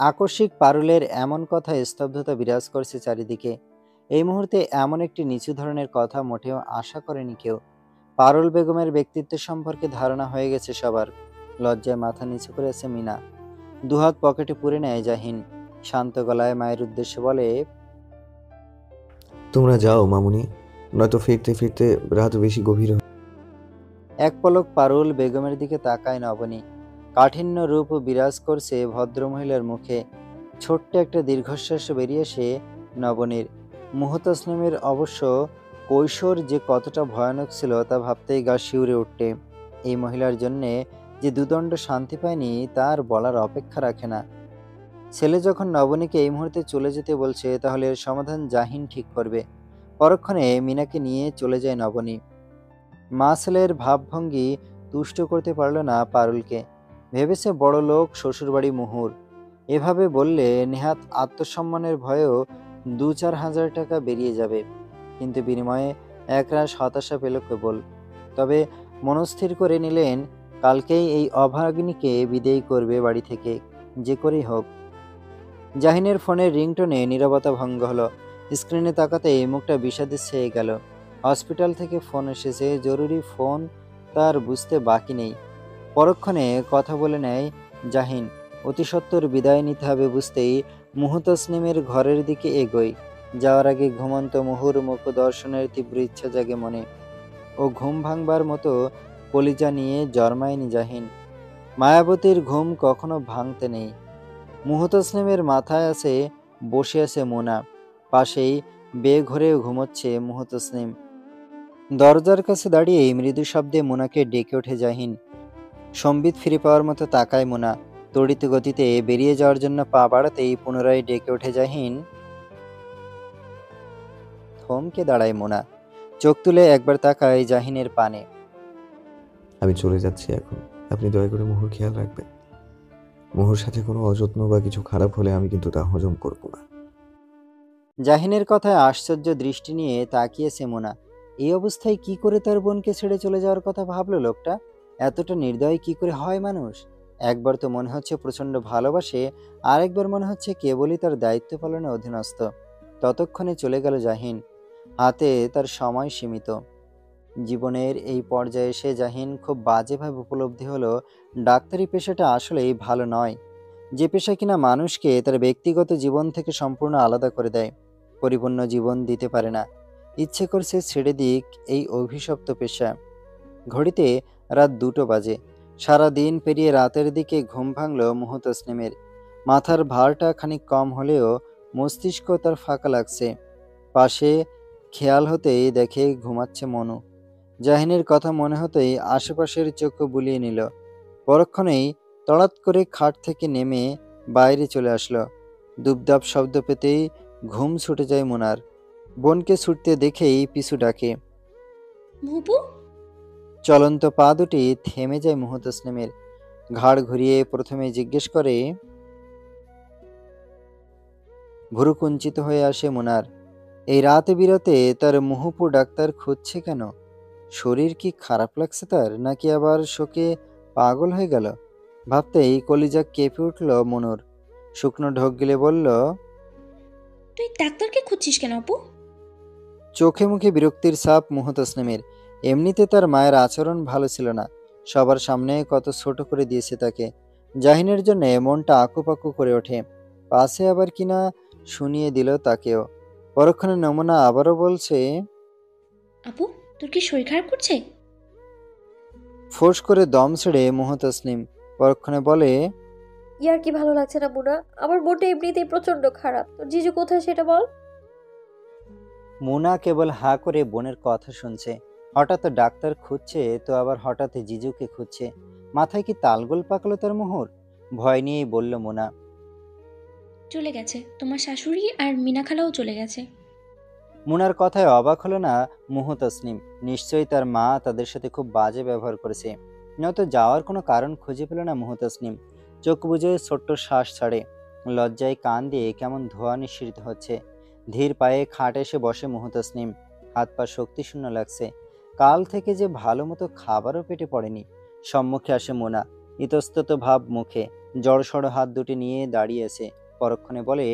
আকস্মিক পারুলের এমন কথা স্তব্ধতা বিরাজ করছে চারিদিকে। এই মুহূর্তে এমন একটি নিচু ধরনের কথা মোটেও আশা করেনি কেউ। পারুল বেগমের ব্যক্তিত্ব সম্পর্কে ধারণা হয়ে গেছে সবার। লজ্জায় মাথা নিচু করে আছে মিনা। দুহাত পকেটে পুরে নেয় জাহিন। শান্ত গলায় মায়ের উদ্দেশ্যে বলে তোমরা যাও মামুনি নয়তো ফিরতে ফিরতে রাত বেশি গভীর এক পলক পারুল বেগমের দিকে তাকায় নবনী। কাঠিন্য রূপ বিরাজ করছে ভদ্রমহিলার মুখে। ছোট্ট একটা দীর্ঘশ্বাস বেরিয়ে আসে নবনীর। মুহতাসলিমের অবশ্য কৈশোর যে কতটা ভয়ানক ছিল তা ভাবতেই গা শিউরে উঠতে এই মহিলার জন্যে যে দুদণ্ড শান্তি পায়নি, তার বলার অপেক্ষা রাখে না। ছেলে যখন নবনীকে এই মুহূর্তে চলে যেতে বলছে, তাহলে এর সমাধান জাহিন ঠিক করবে। পরক্ষণে মিনাকে নিয়ে চলে যায় নবনী। মা ছেলের ভাবভঙ্গি তুষ্ট করতে পারল না পারুলকে। ভেবেছে বড় লোক শ্বশুরবাড়ি মুহুর। এভাবে বললে নেহাত আত্মসম্মানের ভয়েও দু চার হাজার টাকা বেরিয়ে যাবে। কিন্তু বিনিময়ে একরাশ হতাশা পেল কেবল। তবে মনস্থির করে নিলেন, কালকেই এই অভাগিনীকে বিদেয় করবে বাড়ি থেকে, যে করেই হোক। জাহিনের ফোনের রিংটোনে নীরবতা ভঙ্গ হলো। স্ক্রিনে তাকাতেই মুখটা বিষাদে ছেয়ে গেল। হসপিটাল থেকে ফোন এসেছে, জরুরি ফোন তার বুঝতে বাকি নেই। পরক্ষণে কথা বলে নেয় জাহিন। অতি সত্বর বিদায় নিতে হবে বুঝতেই মুহতাসনিমের ঘরের দিকে এগোয়। যাওয়ার আগে ঘুমন্ত মুহুর মুখ দর্শনের তীব্র ইচ্ছা জাগে মনে। ও ঘুম ভাঙবার মতো কলিজা নিয়ে জন্মায়নি জাহিন। মায়াবতীর ঘুম কখনো ভাঙতে নেই। মুহতাসনিমের মাথায় আছে, বসে আছে মোনা। পাশেই বেঘরে ঘুমোচ্ছে মুহতাসনিম দরজার কাছে দাঁড়িয়ে মৃদু শব্দে মোনাকে ডেকে ওঠে জাহিন। সম্বিত ফিরে পাওয়ার মতো তাকায় মোনা। তড়িৎ গতিতে বেরিয়ে যাওয়ার জন্য পা বাড়াতেই পুনরায় ডেকে ওঠে জাহিন। থমকে দাঁড়ায় মোনা। চোখ তুলে একবার তাকায় জাহিনের পানে। আমি চলে যাচ্ছি এখন। আপনি দয়া করে মোহর খেয়াল রাখবেন। মোহর সাথে কোনো অযত্ন বা কিছু খারাপ হলে আমি কিন্তু তা হজম করব না। জাহিনের কথায় আশ্চর্য দৃষ্টি নিয়ে তাকিয়েছে মোনা। এই অবস্থায় কি করে তার বোনকে ছেড়ে চলে যাওয়ার কথা ভাবলো লোকটা? এতটা নির্দয় কি করে হয় মানুষ? একবার তো মনে হচ্ছে প্রচণ্ড ভালোবাসে, আরেকবার মনে হচ্ছে কেবলই তার দায়িত্ব পালনে অধীনস্থ। ততক্ষণে চলে গেল জাহিন। হাতে তার সময় সীমিত। জীবনের এই পর্যায়ে এসে জাহিন খুব বাজেভাবে উপলব্ধি হলো, ডাক্তারি পেশাটা আসলেই ভালো নয়। যে পেশা কিনা মানুষকে তার ব্যক্তিগত জীবন থেকে সম্পূর্ণ আলাদা করে দেয়, পরিপূর্ণ জীবন দিতে পারে না। ইচ্ছে করছে ছেড়ে দিক এই অভিশপ্ত পেশা। ঘড়িতে রাত দুটো বাজে। সারা দিন পেরিয়ে রাতের দিকে ঘুম ভাঙল মুহতাসনিমের মাথার ভারটা খানিক কম হলেও মস্তিষ্ক তার ফাঁকা লাগছে। পাশে খেয়াল হতেই দেখে ঘুমাচ্ছে মনু। জাহিনের কথা মনে হতেই আশেপাশের চোখ বুলিয়ে নিল। পরক্ষণেই তড়াৎ করে খাট থেকে নেমে বাইরে চলে আসলো। দুবদাব শব্দ পেতেই ঘুম ছুটে যায় মোনার। বোনকে ছুটতে দেখেই পিছু ডাকে ভুপু চলন্ত পা দুটি থেমে যায় মুহতাসলিমের ঘাড় ঘুরিয়ে প্রথমে জিজ্ঞেস করে ভুরু কুঞ্চিত হয়ে আসে মোনার এই রাত বিরাতে তার মুহুপু ডাক্তার খুঁজছে কেন? শরীর কি খারাপ লাগছে তার নাকি আবার শোকে পাগল হয়ে গেল? ভাবতেই কলিজা কেঁপে উঠল মনুর। শুকনো ঢোক গিলে বলল তুই ডাক্তারকে খুঁজছিস কেন আপু? চোখে মুখে বিরক্তির ছাপ মুহতাসলিমের এমনিতে তার মায়ের আচরণ ভালো ছিল না। সবার সামনে কত ছোট করে দিয়েছে তাকে। জাহিনের জন্য মনটা আকুপাকু করে ওঠে। পাশে আবার কিনা শুনিয়ে দিল তাকেও। পরক্ষণে নমুনা আবারও বলছে আপু তোর কি শরীর খারাপ করছে? ফোঁস করে দম ছেড়ে মুহতাসলিম পরক্ষণে বলে ইয়ার কি ভালো লাগছে না মুনা? আমার বোনটা এমনিতেই প্রচণ্ড খারাপ। তোর জিজু কোথায় সেটা বল? মুনা কেবল হা করে বোনের কথা শুনছে। হঠাৎ ডাক্তার খুঁজছে তো আবার হঠাৎ জিজুকে খুঁজছে। মাথায় কি তালগোল পাকলো তার মোহর? ভয় নিয়েই বলল মোনা। চলে গেছে। তোমার শাশুড়ি আর মিনা খালাও চলে গেছে। মুনার কথায় অবাক হলো না মুহ তসলিম নিশ্চয়ই তার মা তাদের সাথে খুব বাজে ব্যবহার করেছে। নয়তো যাওয়ার কোনো কারণ খুঁজে পেল না মুহ তসলিম চোখ বুঝে ছোট্ট শ্বাস ছাড়ে। লজ্জায় কান দিয়ে কেমন ধোয়া নিঃসৃত হচ্ছে। ধীর পায়ে খাট এসে বসে মুহ তসলিম হাত পা শক্তিশূন্য লাগছে। কাল থেকে যে ভালো মতো খাবারও পেটে পড়েনি। সম্মুখে আসে মোনা ইতস্তত ভাব মুখে জড়সড় হাত দুটি নিয়ে দাঁড়িয়েছে পরক্ষণে বলে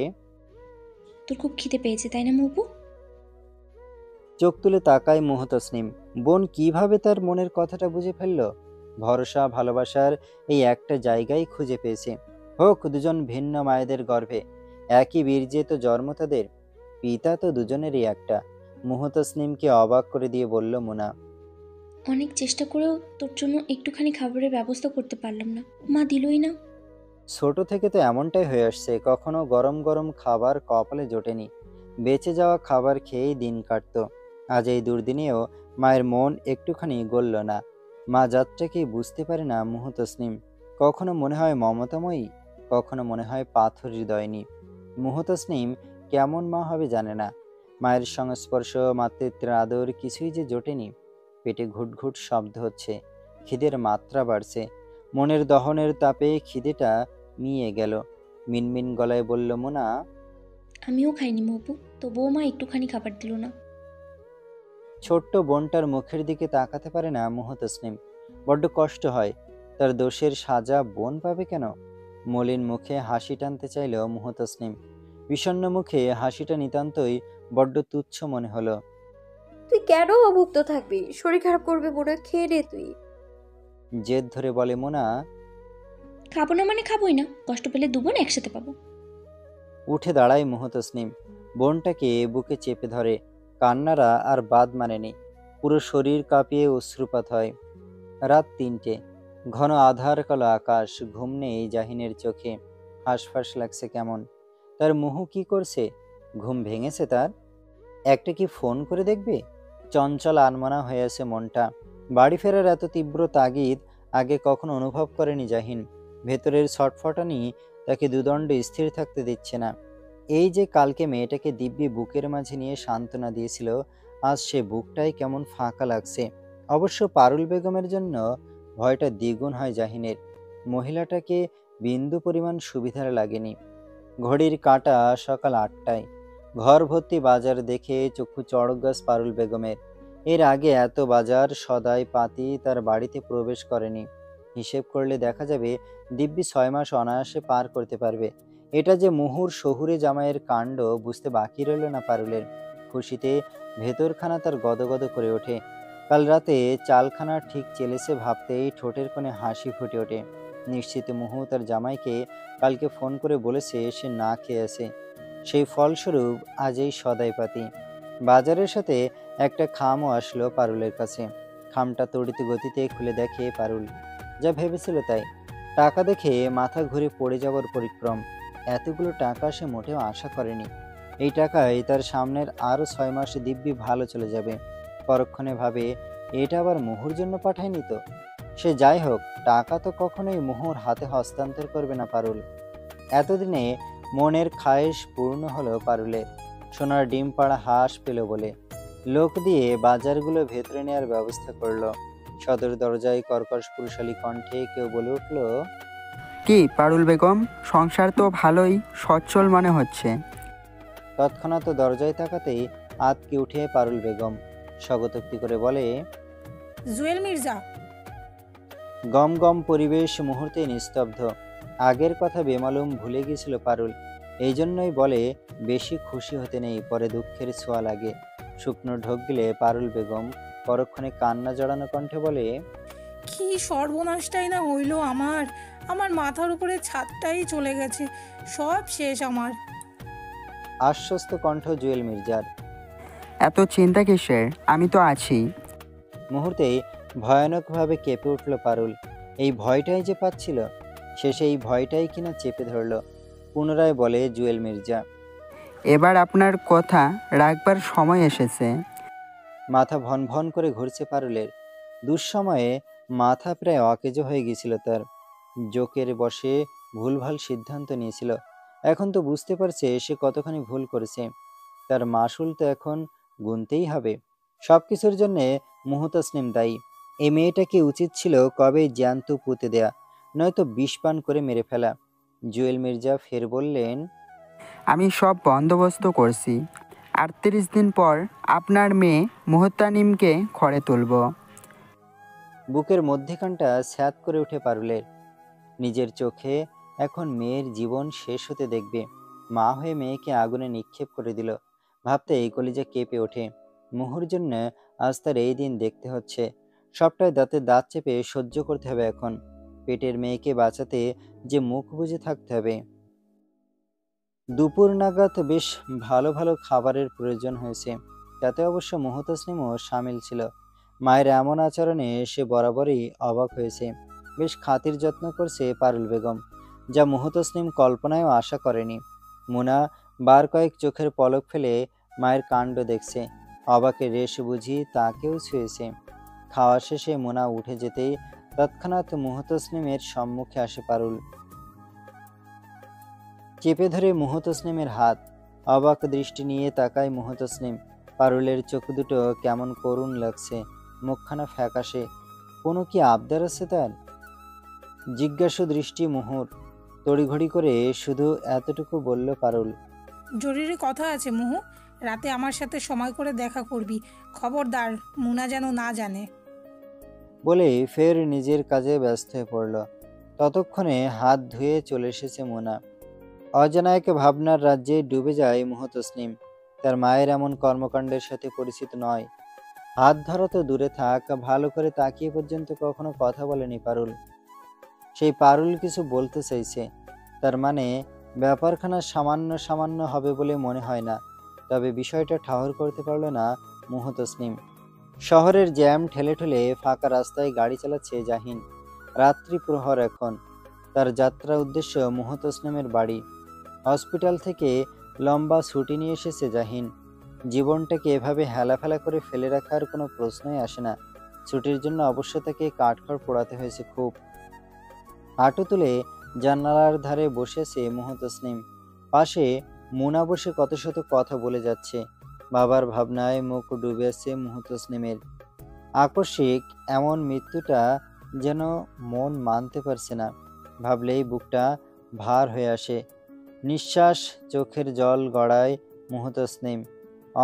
তোর খুব খিদে পেয়েছে তাই না মপু? চোখ তুলে তাকায় মুহতসনিম বোন কীভাবে তার মনের কথাটা বুঝে ফেলল? ভরসা ভালোবাসার এই একটা জায়গায় খুঁজে পেয়েছে। হোক দুজন ভিন্ন মায়েদের গর্ভে একই বীর্যে তো জন্ম তাদের পিতা তো দুজনেরই একটা। মুহতসনিমকে অবাক করে দিয়ে বলল মুনা অনেক চেষ্টা করেও তোর জন্য একটুখানি খাবারের ব্যবস্থা করতে পারলাম না। মা দিলই না। ছোট থেকে তো এমনটাই হয়ে আসছে কখনো গরম গরম খাবার কপালে জোটেনি। বেঁচে যাওয়া খাবার খেয়েই দিন কাটত। আজ এই দুর্দিনেও মায়ের মন একটুখানি গলল না। মা যাত্রাকে বুঝতে পারে না মুহতসনিম কখনো মনে হয় মমতাময়ী কখনো মনে হয় পাথর হৃদয়নি। মুহতসনিম কেমন মা হবে জানে না। মায়ের সংস্পর্শ মাতৃত্বের আদর কিছুই যে জোটেনি। পেটে ঘুটঘুট শব্দ হচ্ছে খিদের মাত্রা বাড়ছে। মনের দহনের তাপে খিদেটা মিয়ে গেল। মিনমিন গলায় বলল মোনা আমিও খাইনি মপু তবুও মা একটুখানি খাবার দিল না। ছোট্ট বোনটার মুখের দিকে তাকাতে পারে না মুহতসনিম বড্ড কষ্ট হয় তার দোষের সাজা বোন পাবে কেন? মলিন মুখে হাসি টানতে চাইল মুহতসনিম বিষণ্ণ মুখে হাসিটা নিতান্তই বড্ড তুচ্ছ মনে হলো। তুই কেন অভুক্ত থাকবি? শরীর খারাপ করবে মোনা খেয়ে নে তুই। জেদ ধরে বলে মোনা! খাব না মানে খাবোই না। কষ্ট পেলে দুবোন একসাথে পাবো। উঠে দাঁড়ায় মুহতসনিম বোনটাকে বুকে চেপে ধরে। কান্নারা আর বাদ মানেনি। পুরো শরীর কাঁপিয়ে অশ্রুপাত হয়। রাত তিনটে। ঘন আধার কালো আকাশ ঘুম নেই জাহিনের চোখে। হাঁসফাঁস লাগছে কেমন? তার মুহু কি করছে? ঘুম ভেঙেছে তার। একটা কি ফোন করে দেখবে? চঞ্চল আনমনা হয়ে আছে মনটা। বাড়ি ফেরার এত তীব্র তাগিদ আগে কখনো অনুভব করেনি জাহিন। ভেতরের ছটফটানি তাকে দুদণ্ড স্থির থাকতে দিচ্ছে না। এই যে কালকে মেয়েটাকে দিব্যি বুকের মাঝে নিয়ে সান্ত্বনা দিয়েছিল, আজ সে বুকটাই কেমন ফাঁকা লাগছে। অবশ্য পারুল বেগমের জন্য ভয়টা দ্বিগুণ হয় জাহিনের। মহিলাটাকে বিন্দু পরিমাণ সুবিধার লাগেনি। ঘড়ির কাঁটা সকাল আটটায়। ঘর ভর্তি বাজার দেখে চক্ষু চড়কগাছ পারুল বেগমের। এর আগে এত বাজার, সদাই পাতি তার বাড়িতে প্রবেশ করেনি। হিসেব করলে দেখা যাবে দিব্যি ছয় মাস অনায়াসে পার করতে পারবে। এটা যে মুহুর শহুরে জামাইয়ের কাণ্ড বুঝতে বাকি রইল না পারুলের। খুশিতে ভেতরখানা তার গদগদ করে ওঠে। কাল রাতে চালখানা ঠিক চেলেছে ভাবতেই ঠোঁটের কোণে হাসি ফুটে ওঠে। নিশ্চিত মুহু তার জামাইকে কালকে ফোন করে বলেছে সে না খেয়ে আছে। সেই ফলস্বরূপ আজ এই সদাইপাতি বাজারের সাথে একটা খামও আসলো পারুলের কাছে। খামটা তড়িৎ গতিতে খুলে দেখে পারুল। যা ভেবেছিল তাই। টাকা দেখে মাথা ঘুরে পড়ে যাওয়ার পরিক্রম। এতগুলো টাকা সে মোটেও আশা করেনি। এই টাকায় তার সামনের আরও ছয় মাস দিব্যি ভালো চলে যাবে। পরক্ষণে ভাবে, এটা আবার মোহর জন্য পাঠায়নি তো? সে যাই হোক, টাকা তো কখনোই মোহর হাতে হস্তান্তর করবে না পারুল। এতদিনে মনের খায়েশ পূর্ণ হলো পারুলের সোনার ডিম পাড়া হাঁস পেল বলে। লোক দিয়ে বাজারগুলো ভেতরে নেওয়ার ব্যবস্থা করল। সদর দরজায় কর্কশ পুরুষালী কণ্ঠে কেউ বলে উঠল কি পারুল বেগম সংসার তো ভালোই সচ্ছল মনে হচ্ছে। তৎক্ষণাৎ দরজায় তাকাতেই আতকে উঠে পারুল বেগম। স্বগতোক্তি করে বলে জুয়েল মির্জা। গম গম পরিবেশ মুহূর্তে নিস্তব্ধ। আগের কথা বেমালুম ভুলে গিয়েছিল পারুল। এই জন্যই বলে বেশি খুশি হতে নেই পরে দুঃখের ছোঁয়া লাগে। শুকনো ঢোক গিলে পারুল বেগম পরক্ষণে কান্না জড়ানো কণ্ঠে বলে কি সর্বনাশটাই না হইল আমার। আমার মাথার উপরে ছাদটাই চলে গেছে। সব শেষ আমার। আশ্বস্ত কণ্ঠ জুয়েল মির্জার। এত চিন্তা কিসের? আমি তো আছি। মুহূর্তেই ভয়ানকভাবে কেঁপে উঠল পারুল। এই ভয়টাই যে পাচ্ছিল সে সেই ভয়টাই কিনা চেপে ধরল। পুনরায় বলে জুয়েল মির্জা এবার আপনার কথা রাখবার সময় এসেছে। মাথা ভন ভন করে ঘুরছে পারুলের। দুঃসময়ে মাথা প্রায় অকেজো হয়ে গিয়েছিল তার। জোকের বসে ভুলভাল সিদ্ধান্ত নিয়েছিল। এখন তো বুঝতে পারছে সে কতখানি ভুল করেছে। তার মাসুল তো এখন গুনতেই হবে। সব কিছুর জন্যে মুহতাসনিম দায়ী। এই মেয়েটাকে উচিত ছিল কবে জ্যান্ত পুঁতে দেয়া। নয়তো বিষ পান করে মেরে ফেলা। জুয়েল মির্জা ফের বললেন আমি সব বন্দোবস্ত করছি। আটত্রিশ দিন পর আপনার মেয়ে মুহূর্তানিমকে খড়ে তুলব। বুকের মধ্যেখানটা স্যাত করে উঠে পারুলের। নিজের চোখে এখন মেয়ের জীবন শেষ হতে দেখবে। মা হয়ে মেয়েকে আগুনে নিক্ষেপ করে দিল। ভাবতে এই কলিজা কেঁপে ওঠে। মুহুর জন্য আজ তার এই দিন দেখতে হচ্ছে। সবটাই দাঁতে দাঁত চেপে সহ্য করতে হবে এখন। পেটের মেয়েকে বাঁচাতে যে মুখ বুঝে থাকতে হবে। দুপুর নাগাদ বেশ ভালো ভালো খাবারের প্রয়োজন হয়েছে। তাতে অবশ্য মুহতসনিমও সামিল ছিল। মায়ের এমন আচরণে সে বরাবরই অবাক হয়েছে। বেশ খাতির যত্ন করছে পারুল বেগম, যা মুহতসনিম কল্পনায়ও আশা করেনি। মুনা বার কয়েক চোখের পলক ফেলে মায়ের কাণ্ড দেখছে। অবাকে রেশ বুঝি তাকেও ছুঁয়েছে। খাওয়া শেষে মোনা উঠে যেতেই তৎক্ষণাৎ মুহতসনিমের সম্মুখে আসে পারুল। চেপে ধরে মুহতসনিমের হাত, অবাক দৃষ্টি নিয়ে তাকায় মুহতসনিম পারুলের চোখ দুটো কেমন করুণ লাগছে, মুখখানা ফ্যাকাশে। কোনো কি আবদার আছে তার? জিজ্ঞাসু দৃষ্টি মুহুর, তড়িঘড়ি করে শুধু এতটুকু বলল পারুল। জরুরি কথা আছে মুহু, রাতে আমার সাথে সময় করে দেখা করবি। খবরদার, মুনা যেন না জানে। বলে ফের নিজের কাজে ব্যস্ত হয়ে পড়ল। ততক্ষণে হাত ধুয়ে চলে এসেছে মোনা। অজানা এক ভাবনার রাজ্যে ডুবে যায় মুহতসনিম তার মায়ের এমন কর্মকাণ্ডের সাথে পরিচিত নয়। হাত ধরা তো দূরে থাক, ভালো করে তাকিয়ে পর্যন্ত কখনো কথা বলেনি পারুল। সেই পারুল কিছু বলতে চাইছে। তার মানে ব্যাপারখানা সামান্য সামান্য হবে বলে মনে হয় না। তবে বিষয়টা ঠাহর করতে পারল না মুহতসনিম শহরের জ্যাম ঠেলে ঠেলে ফাঁকা রাস্তায় গাড়ি চালাচ্ছে জাহিন। রাত্রি প্রহর এখন। তার যাত্রা উদ্দেশ্য মুহতসলামের বাড়ি। হসপিটাল থেকে লম্বা ছুটি নিয়ে এসেছে জাহিন। জীবনটাকে এভাবে হেলাফেলা করে ফেলে রাখার কোনো প্রশ্নই আসে না। ছুটির জন্য অবশ্য তাকে কাঠখড় পোড়াতে হয়েছে খুব। হাঁটু তুলে জানালার ধারে বসেছে মুহতসনিম পাশে মুনা বসে কত শত কথা বলে যাচ্ছে। বাবার ভাবনায় মুখ ডুবে আছে মুহতসনিমের আকস্মিক এমন মৃত্যুটা যেন মন মানতে পারছে না, ভাবলেই বুকটা ভার হয়ে আসে। নিঃশ্বাস চোখের জল গড়ায় মুহতসনিম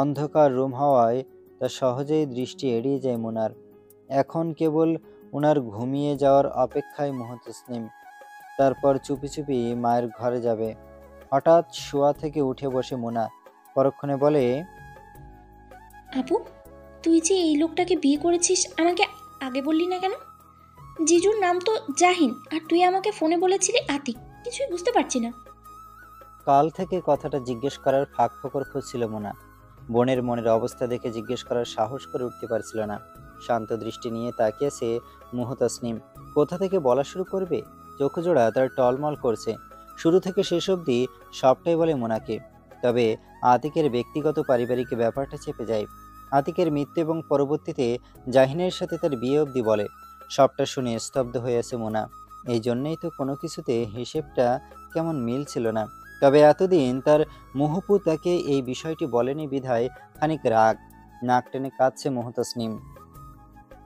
অন্ধকার রুম হওয়ায় তা সহজেই দৃষ্টি এড়িয়ে যায় মোনার। এখন কেবল ওনার ঘুমিয়ে যাওয়ার অপেক্ষায় মুহতসনিম তারপর চুপি চুপি মায়ের ঘরে যাবে। হঠাৎ শোয়া থেকে উঠে বসে মোনা, পরক্ষণে বলে আপু, তুই যে এই লোকটাকে বিয়ে করেছিস আমাকে আগে বললি না কেন? জিজুর নাম তো জাহিন, আর তুই আমাকে ফোনে বলেছিলি আতিক। কিছুই বুঝতে পারছি না। কাল থেকে কথাটা জিজ্ঞেস করার ফাঁক ফোকর খুঁজছিল মোনা। বোনের মনের অবস্থা দেখে জিজ্ঞেস করার সাহস করে উঠতে পারছিল না। শান্ত দৃষ্টি নিয়ে তাকিয়েছে মুহতাসনিম কোথা থেকে বলা শুরু করবে? চোখ জোড়া তার টলমল করছে। শুরু থেকে শেষ অবধি সবটাই বলে মোনাকে। তবে আতিকের ব্যক্তিগত পারিবারিক ব্যাপারটা চেপে যায়। আতিকের মৃত্যু এবং পরবর্তীতে জাহিনের সাথে তার বিয়ে অবধি বলে। সবটা শুনে স্তব্ধ হয়ে আছে মোনা। এই জন্যই তো কোনো কিছুতে হিসেবটা কেমন মিল ছিল না। তবে এতদিন তার মুহপু তাকে এই বিষয়টি বলেনি বিধায় খানিক রাগ। নাক টেনে কাঁদছে মোহতাসনিম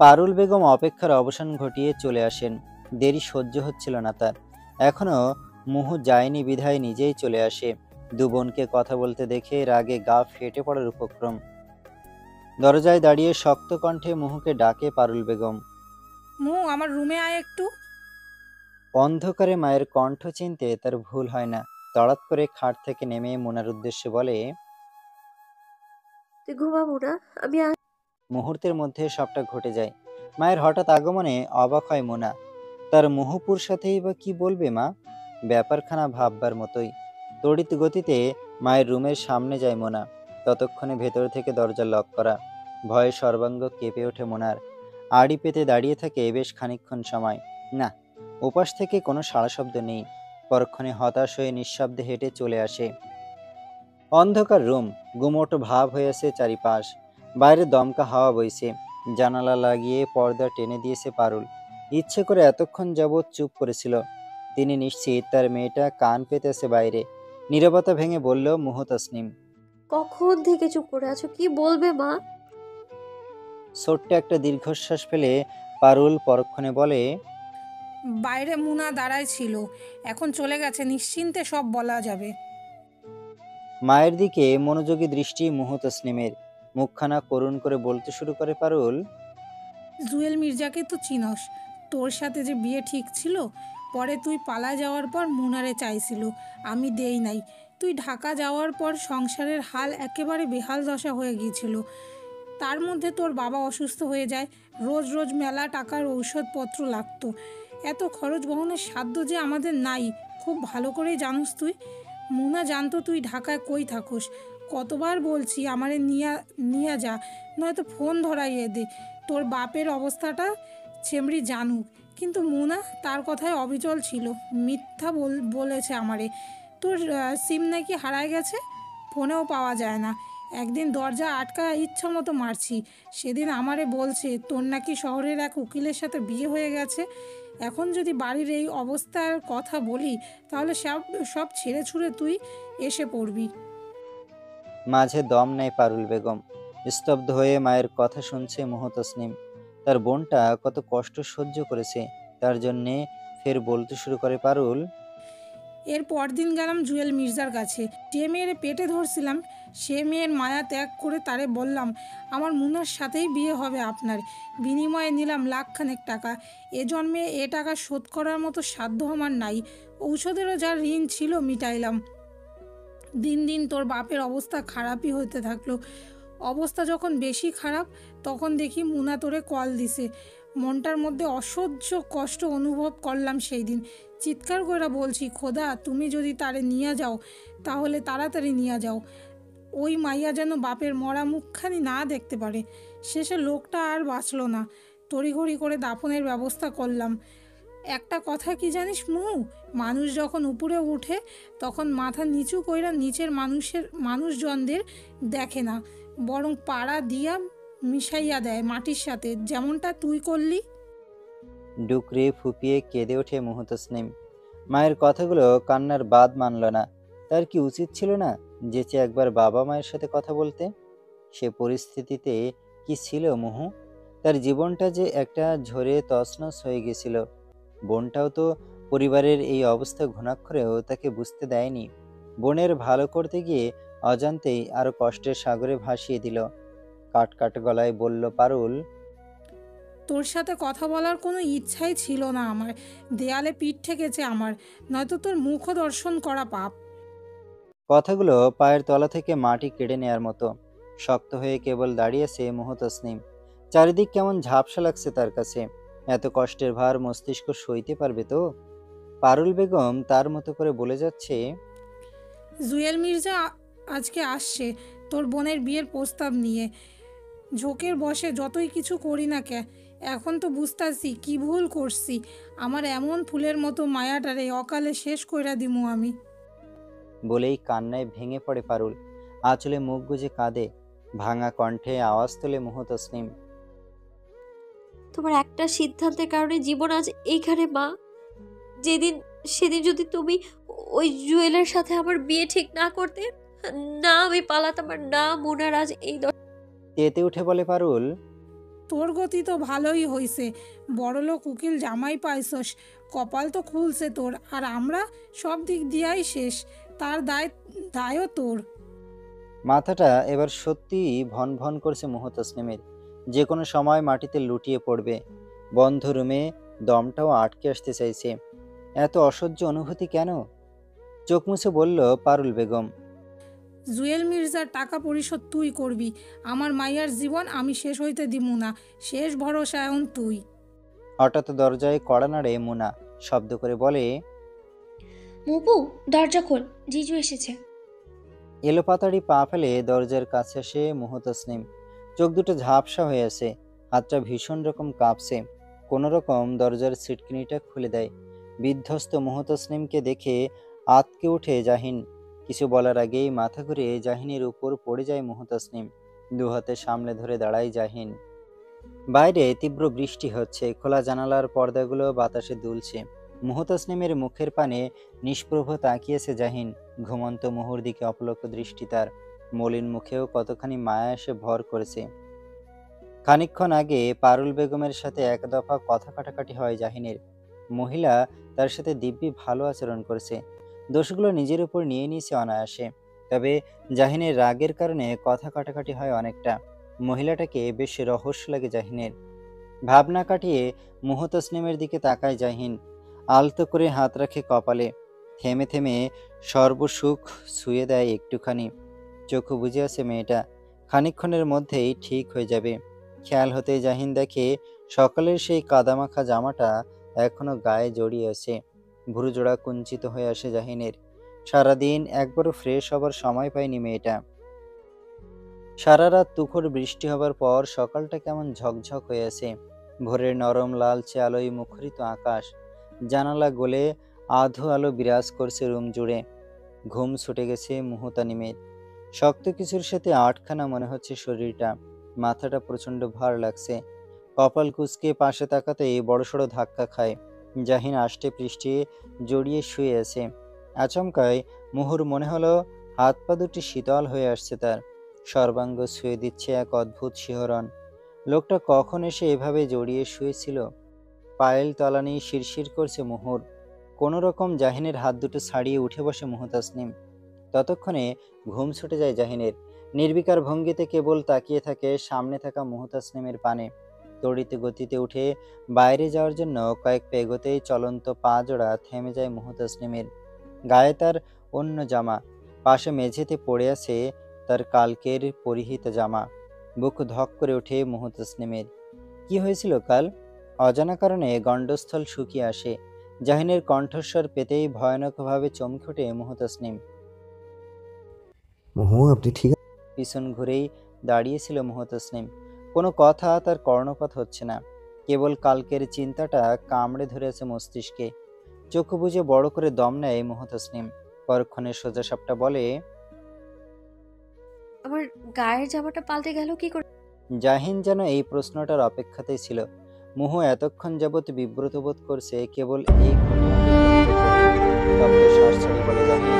পারুল বেগম অপেক্ষার অবসান ঘটিয়ে চলে আসেন। দেরি সহ্য হচ্ছিল না তার। এখনও মুহু যায়নি বিধায় নিজেই চলে আসে। দু বোনকে কথা বলতে দেখে রাগে গা ফেটে পড়ার উপক্রম। দরজায় দাঁড়িয়ে শক্ত কণ্ঠে মুহুকে ডাকে পারুল বেগম। মুহু আমার রুমে আয় একটু। অন্ধকারে মায়ের কণ্ঠ চিনতে তার ভুল হয় না। তড়াৎ করে খাট থেকে নেমে মোনার উদ্দেশ্যে বলে তুই ঘুমাবো না আমি আস- মুহূর্তের মধ্যে সবটা ঘটে যায়। মায়ের হঠাৎ আগমনে অবাক হয় মোনা। তার মুহুপুর সাথেই বা কি বলবে মা? ব্যাপারখানা ভাববার মতোই। তড়িৎ গতিতে মায়ের রুমের সামনে যায় মোনা। ততক্ষণে ভেতর থেকে দরজা লক করা। ভয়ে সর্বাঙ্গ কেঁপে ওঠে মোনার। আড়ি পেতে দাঁড়িয়ে থাকে বেশ খানিকক্ষণ সময়। না, ওপাশ থেকে কোনো সাড়া শব্দ নেই। পরক্ষণে হতাশ হয়ে নিঃশব্দে হেঁটে চলে আসে। অন্ধকার রুম, গুমোট ভাব হয়ে আছে চারিপাশ। বাইরে দমকা হাওয়া বইছে। জানালা লাগিয়ে পর্দা টেনে দিয়েছে পারুল। ইচ্ছে করে এতক্ষণ যাবৎ চুপ করেছিল। তিনি নিশ্চিত তার মেয়েটা কান পেতেছে বাইরে। নীরবতা ভেঙে বলল মুহতাসনিম কখন থেকে চুপ করে আছো? কি বলবে মা? ছোট্ট একটা দীর্ঘশ্বাস ফেলে পারুল পরক্ষণে বলে বাইরে মুনা দাঁড়ায় ছিল। এখন চলে গেছে নিশ্চিন্তে সব বলা যাবে। মায়ের দিকে মনোযোগী দৃষ্টি মুহতাসনিমের মুখখানা করুণ করে বলতে শুরু করে পারুল জুয়েল মির্জাকে তো চিনস। তোর সাথে যে বিয়ে ঠিক ছিল পরে তুই পালা যাওয়ার পর মুনারে চাইছিল। আমি দেই নাই। তুই ঢাকা যাওয়ার পর সংসারের হাল একেবারে বেহাল দশা হয়ে গিয়েছিল। তার মধ্যে তোর বাবা অসুস্থ হয়ে যায়, রোজ রোজ মেলা টাকার ঔষধপত্র লাগতো। এত খরচ বহনের সাধ্য যে আমাদের নাই, খুব ভালো করেই জানোস তুই। মুনা, জানতো তুই ঢাকায় কই থাকোস। কতবার বলছি আমারে নিয়া নিয়া যা, নয়তো ফোন ধরাইয়ে দে। তোর বাপের অবস্থাটা ছেমড়ি জানুক। কিন্তু মুনা তার কথায় অবিচল ছিল। মিথ্যা বল, বলেছে আমারে। তোর সিম নাকি হারায় গেছে? ফোনেও পাওয়া যায় না। একদিন দরজা আটকা ইচ্ছা মতো মারছি। সেদিন আমারে বলছে, তোর নাকি শহরের এক উকিলের সাথে বিয়ে হয়ে গেছে। এখন যদি বাড়ির এই অবস্থার কথা বলি, তাহলে সব সব ছেড়ে ছুড়ে তুই এসে পড়বি। মাঝে দম নেয় পারুল বেগম। স্তব্ধ হয়ে মায়ের কথা শুনছে মুহতসনিম তার বোনটা কত কষ্ট সহ্য করেছে। তার জন্যে ফের বলতে শুরু করে পারুল এর পরদিন গেলাম জুয়েল মির্জার কাছে। যে মেয়ের পেটে ধরছিলাম, সে মেয়ের মায়া ত্যাগ করে তারে বললাম, আমার মুনার সাথেই বিয়ে হবে আপনার। বিনিময়ে নিলাম লাখখানেক টাকা। এ জন্মে এ টাকা শোধ করার মতো সাধ্য আমার নাই। ঔষধেরও যা ঋণ ছিল মিটাইলাম। দিন দিন তোর বাপের অবস্থা খারাপই হতে থাকল। অবস্থা যখন বেশি খারাপ, তখন দেখি মুনা তোরে কল দিছে। মনটার মধ্যে অসহ্য কষ্ট অনুভব করলাম সেই দিন চিৎকার করে বলছি, খোদা, তুমি যদি তারে নিয়ে যাও, তাহলে তাড়াতাড়ি নিয়ে যাও। ওই মাইয়া যেন বাপের মরা মুখখানি না দেখতে পারে। শেষে লোকটা আর বাঁচলো না। তড়িঘড়ি করে দাফনের ব্যবস্থা করলাম। একটা কথা কি জানিস মু? মানুষ যখন উপরে উঠে তখন মাথা নিচু কইরা নিচের মানুষের, মানুষজনদের দেখে না। বরং পাড়া দিয়া মিশাইয়া দেয় মাটির সাথে, যেমনটা তুই করলি। ডুকরে ফুপিয়ে কেঁদে ওঠে মুহতসনিম মায়ের কথাগুলো কান্নার বাদ মানল না। তার কি উচিত ছিল না যেচে একবার বাবা মায়ের সাথে কথা বলতে? সে পরিস্থিতিতে কি ছিল মুহু? তার জীবনটা যে একটা ঝরে তছনছ হয়ে গেছিল। বোনটাও তো পরিবারের এই অবস্থা ঘুণাক্ষরেও তাকে বুঝতে দেয়নি। বোনের ভালো করতে গিয়ে অজান্তেই আরও কষ্টের সাগরে ভাসিয়ে দিল। কাট কাট গলায় বলল পারুল। তোর সাথে কথা বলার কোনো ইচ্ছাই ছিল না আমার। দেয়ালে পিঠ ঠেকেছে আমার। নয়তো তোর মুখ দর্শন করা পাপ। কথাগুলো পায়ের তলা থেকে মাটি কেড়ে নেয়ার মতো। শক্ত হয়ে কেবল দাঁড়িয়েছে মুহতসনিম চারিদিক কেমন ঝাপসা লাগছে তার কাছে। এত কষ্টের ভার মস্তিষ্ক সইতে পারবে তো? পারুল বেগম তার মতো করে বলে যাচ্ছে জুয়েল মির্জা আজকে আসছে। তোর বোনের বিয়ের প্রস্তাব নিয়ে। ঝোঁকের বসে যতই কিছু করি না কে এখন তো বুঝতাছি কি ভুল করছি। আমার এমন ফুলের মতো মায়াটারে অকালে শেষ কইরা দিমু আমি। বলেই কান্নায় ভেঙে পড়ে পারুল আঁচলে মুখ গুজে কাঁদে ভাঙা কণ্ঠে আওয়াজ তোলে মুহতসনিম তোমার একটা সিদ্ধান্তের কারণে জীবন আজ এইখানে মা। যেদিন সেদিন যদি তুমি ওই জুয়েলের সাথে আমার বিয়ে ঠিক না করতে না আমি পালাতাম আর না মুনার আজ এই দশা। তেতে উঠে বলে পারুল তোর গতি তো ভালোই হইছে বড়লোক উকিল জামাই পাইছস কপাল তো খুলছে তোর আর আমরা সব দিক দিয়াই শেষ তার দায় দায়ও তোর। মাথাটা এবার সত্যিই ভন ভন করছে মুহতসনিমের যে কোনো সময় মাটিতে লুটিয়ে পড়বে। বন্ধ রুমে দমটাও আটকে আসতে চাইছে। এত অসহ্য অনুভূতি কেন? চোখ মুছে বলল পারুল বেগম জুয়েল মির্জার টাকা পরিশোধ তুই করবি। আমার মাইয়ার জীবন আমি শেষ হইতে দিমু না। শেষ ভরসা এখন তুই। হঠাৎ দরজায় কড়া নাড়ে মুনা শব্দ করে বলে মুপু দরজা খোল জিজু এসেছে। এলোপাতাড়ি পা ফেলে দরজার কাছে এসে মুহতসনিম চোখ দুটো ঝাপসা হয়ে আছে হাতটা ভীষণ রকম কাঁপছে। কোনো রকম দরজার সিটকিনিটা খুলে দেয়। বিধ্বস্ত মুহতসনিমকে দেখে আতকে উঠে জাহিন। কিছু বলার আগেই মাথা ঘুরে জাহিনের উপর পড়ে যায় মুহতসনিম। দু হাতে সামলে ধরে দাঁড়ায় জাহিন। বাইরে তীব্র বৃষ্টি হচ্ছে, খোলা জানালার পর্দাগুলো বাতাসে দুলছে। মুহতসনিমের মুখের পানে নিষ্প্রভ তাকিয়েছে জাহিন, ঘুমন্ত মুহুর দিকে অপলক দৃষ্টি তার। মলিন মুখেও কতখানি মায়া এসে ভর করেছে। খানিকক্ষণ আগে পারুল বেগমের সাথে এক দফা কথা কাটাকাটি হয় জাহিনের। মহিলা তার সাথে দিব্যি ভালো আচরণ করছে দোষগুলো নিজের উপর নিয়ে নিয়েছে অনায়াসে। তবে জাহিনের রাগের কারণে কথা কাটাকাটি হয় অনেকটা। মহিলাটাকে বেশ রহস্য লাগে জাহিনের। ভাবনা কাটিয়ে মুহতসনিমের দিকে তাকায় জাহিন। আলতো করে হাত রাখে কপালে। থেমে থেমে সর্বসুখ ছুঁয়ে দেয় একটুখানি। চোখ বুঝে আছে মেয়েটা। খানিকক্ষণের মধ্যেই ঠিক হয়ে যাবে। খেয়াল হতে জাহিন দেখে সকালের সেই কাদামাখা জামাটা এখনও গায়ে জড়িয়ে আছে। ভুরুজোড়া কুঞ্চিত হয়ে আসে জাহিনের। সারাদিন একবারও ফ্রেশ হবার সময় পায়নি মেয়েটা। সারা রাত তুখর বৃষ্টি হবার পর সকালটা কেমন ঝকঝক হয়ে আছে। ভোরের নরম লালচে আলোয় মুখরিত আকাশ। জানালা গলে আধো আলো বিরাজ করছে রুম জুড়ে। ঘুম ছুটে গেছে মুহতা মুহতানিমের শক্ত কিছুর সাথে আটখানা মনে হচ্ছে শরীরটা। মাথাটা প্রচণ্ড ভার লাগছে। কপাল কুচকে পাশে তাকাতে বড়সড় ধাক্কা খায়। জাহিন আষ্টে পৃষ্ঠে জড়িয়ে শুয়ে আছে। আচমকায় মুহুর মনে হলো হাত পা দুটি শীতল হয়ে আসছে তার। সর্বাঙ্গ ছুঁয়ে দিচ্ছে এক অদ্ভুত শিহরণ। লোকটা কখন এসে এভাবে জড়িয়ে শুয়েছিল? পায়েল তলানি শিরশির করছে মুহুর। কোনো রকম জাহিনের হাত দুটো ছাড়িয়ে উঠে বসে মুহতাসনিম। ততক্ষণে ঘুম ছুটে যায় জাহিনের। নির্বিকার ভঙ্গিতে কেবল তাকিয়ে থাকে সামনে থাকা মুহতাসনিমের পানে। তড়িৎ গতিতে উঠে বাইরে যাওয়ার জন্য কয়েক পেগোতেই চলন্ত পা জোড়া থেমে যায় মুহতাসনিমের গায়ে তার অন্য জামা পাশে মেঝেতে পড়ে আছে তার কালকের পরিহিত জামা। বুক ধক করে ওঠে মুহতাসনিমের কি হয়েছিল কাল? অজানা কারণে গণ্ডস্থল শুকিয়ে আসে। জাহিনের কণ্ঠস্বর পেতেই ভয়ানকভাবে চমকে ওঠে মুহতাসনিম মহু আপনি ঠিক পিছন ঘুরেই দাঁড়িয়েছিল মুহতাসনিম কোনো কথা তার কর্ণপাত হচ্ছে না। কেবল কালকের চিন্তাটা কামড়ে ধরেছে মস্তিষ্কে। চোখ বুজে বড় করে দম নেয় মুহতাসনিম। পরক্ষণে সোজা সাপটা বলে আমার গায়ের জামাটা পাল্টে গেল কি করে? জাহিন যেন এই প্রশ্নটার অপেক্ষাতেই ছিল। মুহু এতক্ষণ যাবৎ বিব্রত বোধ করছে কেবল এই বলে জাহিন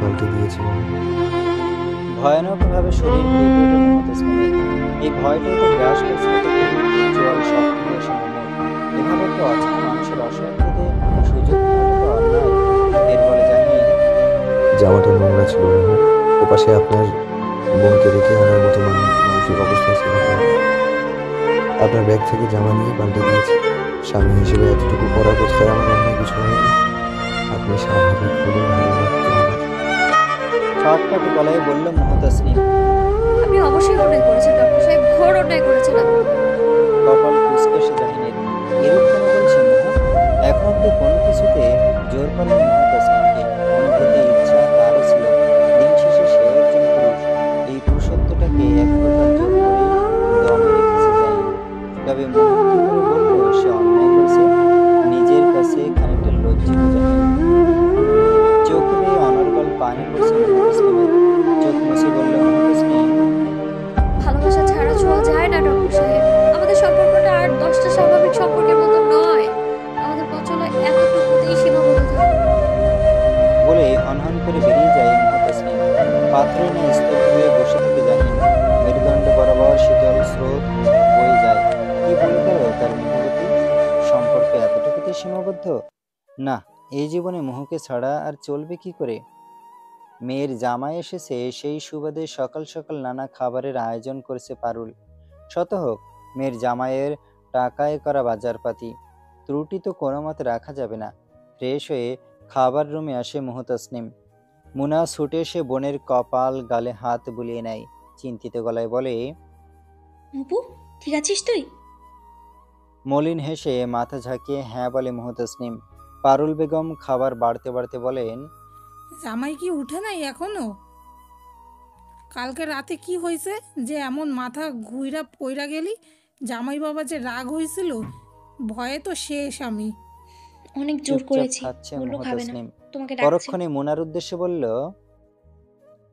পাল্টে দিয়েছি। ভয়ানকভাবে শরীর এই ভয়টাই তো গ্রাস হয়ে এভাবে তো মানুষের সুযোগ এর জাহিন জামাটা নোংরা ছিল ওপাশে আপনার বোনকে রেখে আনার মতো মানসিক ছিল আপনার ব্যাগ থেকে জামা নিয়ে পাল্টে দিয়েছি। স্বামী হিসেবে এতটুকু পড়া কোথায় আমার অন্য কিছু হয়নি। আপনি স্বাভাবিক হলে ভালো। কাটকাটি গলায় বলল মহতাসনি আপনি অবশ্যই অন্যায় করেছেন ডক্টর সাহেব। ঘোর অন্যায় করেছেন আপনি কপাল কুচকে সে জাহিনের এরূপ কেন বলছে এখন অব্দি কোনো কিছুতে জোর করেনি হনহন করে বেরিয়ে যায় মুহতাসিম পাত্রে নিয়ে স্তব্ধ হয়ে বসে থেকে জাহিন মেরুদণ্ড বরাবর শীতল স্রোত বয়ে যায়। কি গেল তার মুহূর্তে সম্পর্ক এতটুকুতে সীমাবদ্ধ? না, এই জীবনে মোহকে ছাড়া আর চলবে কি করে? মেয়ের জামাই এসেছে, সেই সুবাদে সকাল সকাল নানা খাবারের আয়োজন করেছে পারুল। শত হোক, মেয়ের জামাইয়ের টাকায় করা বাজারপাতি। ত্রুটি তো কোনো মতে রাখা যাবে না। ফ্রেশ হয়ে খাবার রুমে আসে মুহতাসনিম মুনা ছুটে এসে বোনের কপাল গালে হাত বুলিয়ে নেয়। চিন্তিত গলায় বলে অপু ঠিক আছিস তুই? মলিন হেসে মাথা ঝাঁকিয়ে হ্যাঁ বলে মুহতাসনিম পারুল বেগম খাবার বাড়তে বাড়তে বলেন জামাই কি উঠে নাই এখনও? কালকে রাতে কি হয়েছে যে এমন মাথা ঘুইরা পইরা গেলি? জামাই বাবা যে রাগ হয়েছিল ভয়ে তো শেষ আমি। অনেক জোর করেছি। বলল খাবে না। তোমাকে ডাকছে। পরক্ষণে মুনার উদ্দেশ্যে বলল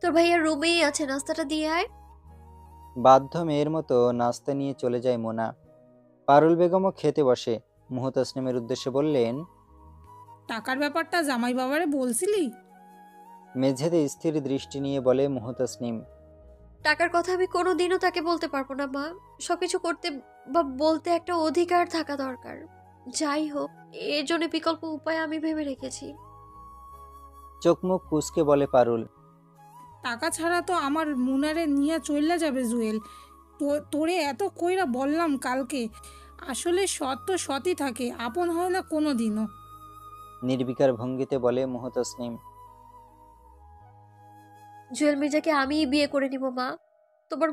তোর ভাইয়া রুমেই আছে নাস্তাটা দিয়ে আয়। বাধ্য মেয়ের মতো নাস্তা নিয়ে চলে যায় মোনা। পারুল বেগমও খেতে বসে। মুহতাসনিমের উদ্দেশ্যে বললেন টাকার ব্যাপারটা জামাই বাবারে বলছিলি? মেঝেতে স্থির দৃষ্টি নিয়ে বলে মুহতাসনিম টাকার কথা আমি কোনোদিনও তাকে বলতে পারব না মা। সবকিছু করতে বা বলতে একটা অধিকার থাকা দরকার। যাই হোক এর জন্য বিকল্প উপায় আমি ভেবে রেখেছি। চোখ মুখ কুচকে বলে পারুল টাকা ছাড়া তো আমার মুনারে নিয়ে চলে যাবে জুয়েল। তো তোরে এত কইরা বললাম কালকে আসলে সৎ তো সতই থাকে আপন হয় না কোনো দিনও নির্বিকার ভঙ্গিতে বলে মুহতসনিম জুয়েল মির্জাকে আমিই বিয়ে করে নিব মা। তোমার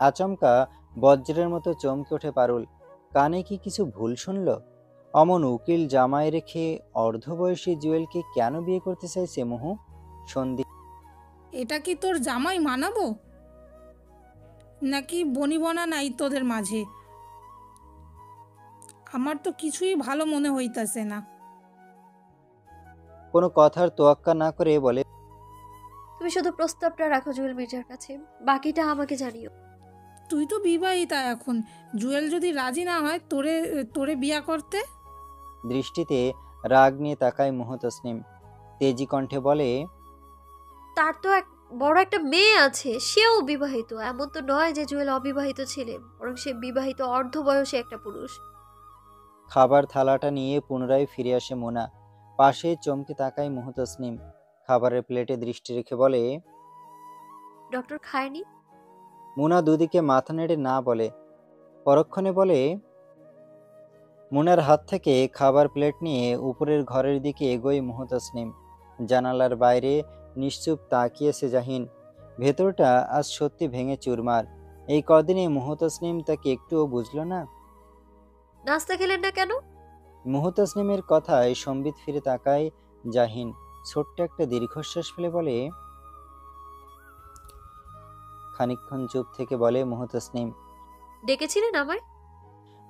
আচমকা বজ্রের মতো চমকে ওঠে পারুল কানে কি কিছু ভুল শুনল? অমন উকিল জামাই রেখে অর্ধবয়সী জুয়েলকে কেন বিয়ে করতে চাইছে মোহু? সন্ধি এটা কি তোর জামাই মানাবো? নাকি বনিবনা নাই তোদের মাঝে? আমার তো কিছুই ভালো মনে হইতাছে না। কোনো কথার তোয়াক্কা না করে বলে তুমি শুধু প্রস্তাবটা রাখো জুয়েল মির্জার কাছে বাকিটা আমাকে জানিও। তুই তো বিবাহিতা এখন। জুয়েল যদি রাজি না হয় তোরে তোরে বিয়া করতে? দৃষ্টিতে রাগ নিয়ে তাকায় মুহতসনিম তেজি কণ্ঠে বলে তার তো এক বড় একটা মেয়ে আছে সেও বিবাহিত। এমন তো নয় যে জুয়েল অবিবাহিত ছেলে বরং সে বিবাহিত অর্ধবয়সী একটা পুরুষ। খাবার থালাটা নিয়ে পুনরায় ফিরে আসে মোনা। পাশে চমকে তাকায় মুহতসনিম খাবারের প্লেটে দৃষ্টি রেখে বলে ডক্টর খায়নি? মুনা দুদিকে মাথা নেড়ে না বলে পরক্ষণে বলে মুনার হাত থেকে খাবার প্লেট নিয়ে উপরের ঘরের দিকে এগোয় মুহতসনিম জানালার বাইরে নিশ্চুপ তাকিয়েছে জাহিন। ভেতরটা আজ সত্যি ভেঙে চুরমার। এই কদিনে মুহতসনিম তাকে একটুও বুঝলো না। নাস্তা খেলেন না কেন? মুহতসনিমের কথায় সম্বিত ফিরে তাকায় জাহিন। ছোট্ট একটা দীর্ঘশ্বাস ফেলে বলে খানিকক্ষণ চুপ থেকে বলে মুহতসনিম ডেকেছিলেন আমায়?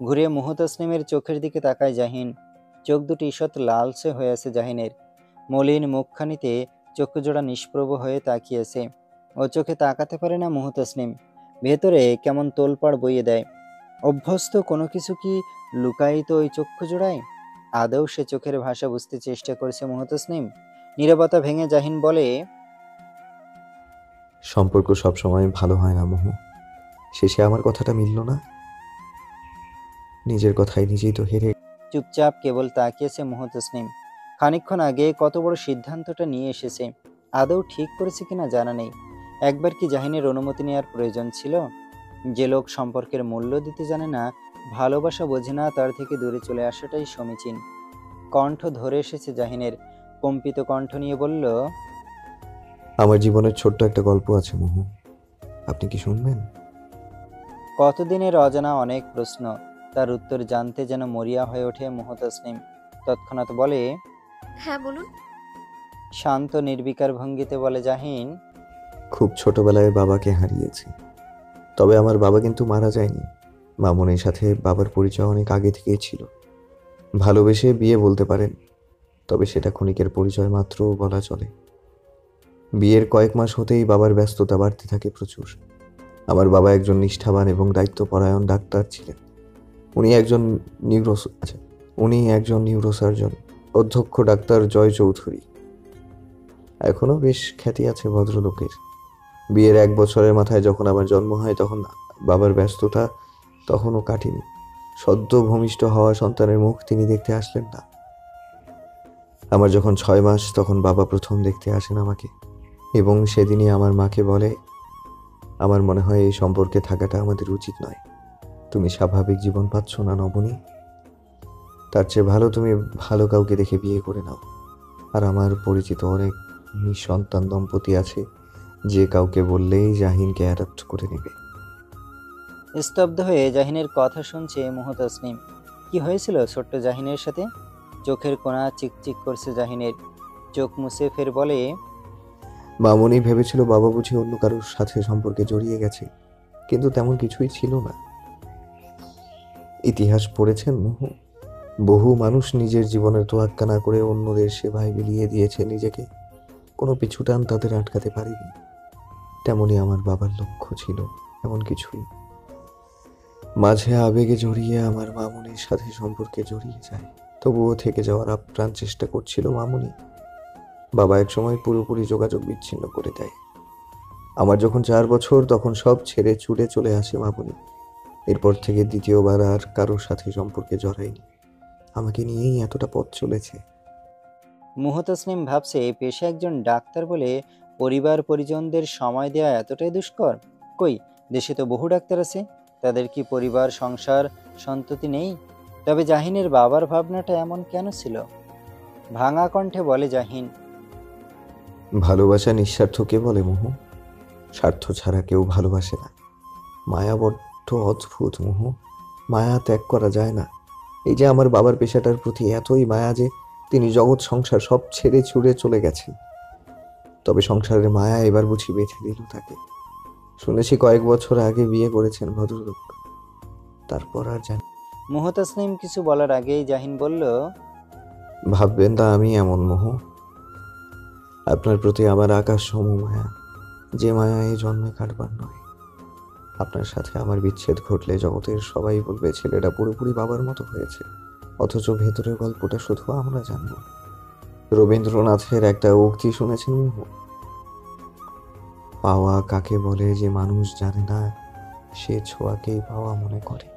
ঘুরে মুহতসনিমের চোখের দিকে তাকায় জাহিন। চোখ দুটি ঈষৎ লালচে হয়ে আছে জাহিনের। মলিন মুখখানিতে চক্ষুজোড়া নিষ্প্রভ হয়ে তাকিয়েছে। ও চোখে তাকাতে পারে না মুহতসনিম ভেতরে কেমন তোলপাড় বইয়ে দেয়। অভ্যস্ত কোনো কিছু কি লুকায়িত ওই চক্ষু জোড়ায় আদৌ সে চোখের ভাষা বুঝতে চেষ্টা করছে মুহতসনিম নীরবতা ভেঙে জাহিন বলে সম্পর্ক সবসময় ভালো হয় না, মোহ। শেষে আমার কথাটা মিলল না। নিজের কথাই নিজেই তো হেরে চুপচাপ কেবল তাকিয়েছে মুহতসনিম খানিকক্ষণ আগে কত বড় সিদ্ধান্তটা নিয়ে এসেছে। আদৌ ঠিক করেছে কিনা জানা নেই। একবার কি জাহিনের অনুমতি নেওয়ার প্রয়োজন ছিল? যে লোক সম্পর্কের মূল্য দিতে জানে না, ভালোবাসা বোঝে না, তার থেকে দূরে চলে আসাটাই সমীচীন। কণ্ঠ ধরে এসেছে জাহিনের। কম্পিত কণ্ঠ নিয়ে বলল আমার জীবনের ছোট্ট একটা গল্প আছে মোহ। আপনি কি শুনবেন? কতদিনের অজানা অনেক প্রশ্ন তার উত্তর জানতে যেন মরিয়া হয়ে ওঠে মুহতসনিম তৎক্ষণাৎ বলে হ্যাঁ বলুন। শান্ত নির্বিকার ভঙ্গিতে বলে জাহিন খুব ছোটবেলায় বাবাকে হারিয়েছি। তবে আমার বাবা কিন্তু মারা যায়নি। মামুনের সাথে বাবার পরিচয় অনেক আগে থেকেই ছিল। ভালোবেসে বিয়ে বলতে পারেন তবে সেটা ক্ষণিকের পরিচয় মাত্র বলা চলে। বিয়ের কয়েক মাস হতেই বাবার ব্যস্ততা বাড়তে থাকে প্রচুর। আমার বাবা একজন নিষ্ঠাবান এবং দায়িত্বপরায়ণ ডাক্তার ছিলেন। উনি একজন নিউরো আচ্ছা উনি একজন নিউরোসার্জন, অধ্যক্ষ ডাক্তার জয় চৌধুরী। এখনও বেশ খ্যাতি আছে ভদ্রলোকের। বিয়ের এক বছরের মাথায় যখন আমার জন্ম হয় তখন বাবার ব্যস্ততা তখনও কাটেনি। সদ্য ভূমিষ্ঠ হওয়া সন্তানের মুখ তিনি দেখতে আসলেন না। আমার যখন ছয় মাস তখন বাবা প্রথম দেখতে আসেন আমাকে। এবং সেদিনই আমার মাকে বলে, আমার মনে হয় এই সম্পর্কে থাকাটা আমাদের উচিত নয়। তুমি স্বাভাবিক জীবন পাচ্ছ না নবনী? তার চেয়ে ভালো তুমি ভালো কাউকে দেখে বিয়ে করে নাও। আর আমার পরিচিত অনেক নিঃসন্তান দম্পতি আছে, যে কাউকে বললেই জাহিনকে অ্যাডাপ্ট করে নেবে। স্তব্ধ হয়ে জাহিনের কথা শুনছে মুহতসনিম কি হয়েছিল ছোট্ট জাহিনের সাথে? চোখের কোণা চিকচিক করছে জাহিনের। চোখ মুছে ফের বলে মামনি ভেবেছিল বাবা বুঝি অন্য কারোর সাথে সম্পর্কে জড়িয়ে গেছে, কিন্তু তেমন কিছুই ছিল না। ইতিহাস পড়েছেন মোহ। বহু মানুষ নিজের জীবনের তোয়াক্কা না করে অন্যদের সেবায় বিলিয়ে দিয়েছে নিজেকে। কোনো পিছুটান তাদের আটকাতে পারেনি। তেমনই আমার বাবার লক্ষ্য ছিল, এমন কিছুই। মাঝে আবেগে জড়িয়ে আমার মামুনির সাথে সম্পর্কে জড়িয়ে যায়, তবুও থেকে যাওয়ার আপ্রাণ চেষ্টা করছিল মামুনি বাবা এক সময় পুরোপুরি যোগাযোগ বিচ্ছিন্ন করে দেয়। আমার যখন চার বছর, তখন সব ছেড়ে ছুটে চলে আসে মামুনি এরপর থেকে দ্বিতীয়বার আর কারোর সাথে সম্পর্কে জড়াইনি। আমাকে নিয়েই এতটা পথ চলেছে। মুহতসনিম ভাবছে পেশা একজন ডাক্তার বলে পরিবার পরিজনদের সময় দেওয়া এতটাই দুষ্কর? কই, দেশে তো বহু ডাক্তার আছে। তাদের কি পরিবার, সংসার, সন্ততি নেই? তবে জাহিনের বাবার ভাবনাটা এমন কেন ছিল? ভাঙা কণ্ঠে বলে, জাহিন ভালোবাসা নিঃস্বার্থ কে বলে মোহ। স্বার্থ ছাড়া কেউ ভালোবাসে না। মায়া বড্ড অদ্ভুত মোহ। মায়া ত্যাগ করা যায় না। এই যে আমার বাবার পেশাটার প্রতি এতই মায়া যে তিনি জগৎ সংসার সব ছেড়ে ছুড়ে চলে গেছেন। তবে সংসারের মায়া এবার বুঝি বেঁধে দিল তাকে। শুনেছি কয়েক বছর আগে বিয়ে করেছেন ভদ্রলোক। তারপর আর জানি। মুহতাসনিম কিছু বলার আগেই জাহিন বলল ভাববেন তা আমি এমন মোহ। আপনার প্রতি আমার আকাশ সম মায়া যে মায়া এই জন্মে কাটবার নয়। আপনার সাথে আমার বিচ্ছেদ ঘটলে জগতের সবাই বলবে, ছেলেটা পুরোপুরি বাবার মতো হয়েছে। অথচ ভেতরের গল্পটা শুধু আমরা জানব রবীন্দ্রনাথের একটা উক্তি শুনেছেন মোহ। পাওয়া কাকে বলে যে মানুষ জানে না, সে ছোঁয়াকেই পাওয়া মনে করে।